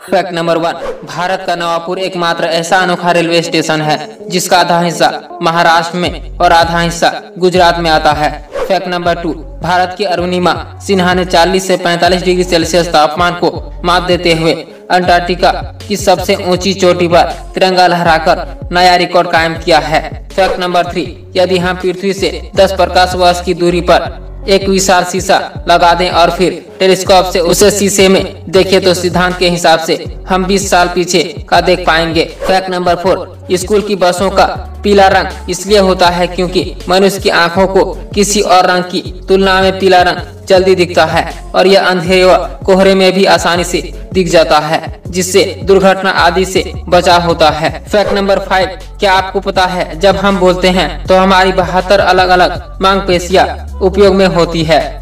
Fact number one Bharat का नवापुर एकमात्र ऐसा अनोखा रेलवे स्टेशन है, जिसका आधा हिस्सा महाराष्ट्र में और आधा हिस्सा गुजरात में आता है। फैक्ट नंबर टू भारत की अरुणिमा सिन्हा ने 40 से 45 डिग्री सेल्सियस तापमान को मात देते हुए अंटार्कटिका की सबसे ऊँची चोटी पर तिरंगा लहराकर नया रिकॉर्ड कायम किया है। फैक्ट नंबर थ्री यदि हम पृथ्वी से 10 प्रकाश वर्ष की दूरी पर एक विशाल शीशा लगा दें और फिर टेलीस्कोप से उसे शीशे में देखें तो सिद्धांत के हिसाब से हम 20 साल पीछे का देख पाएँगे। फैक्ट नंबर फोर, स्कूल की बसों का पीला रंग इसलिए होता है क्योंकि मनुष्य की आँखों को किसी और रंग की तुलना में पीला रंग जल्दी दिखता है और यह अंधेरे व कोहरे में भी आसानी से दिख जाता है, जिससे दुर्घटना आदि से बचाव होता है। फैक्ट नंबर फाइव क्या आपको पता है, जब हम बोलते हैं तो हमारी बहत्तर अलग अलग मांग पेशिया उपयोग में होती है।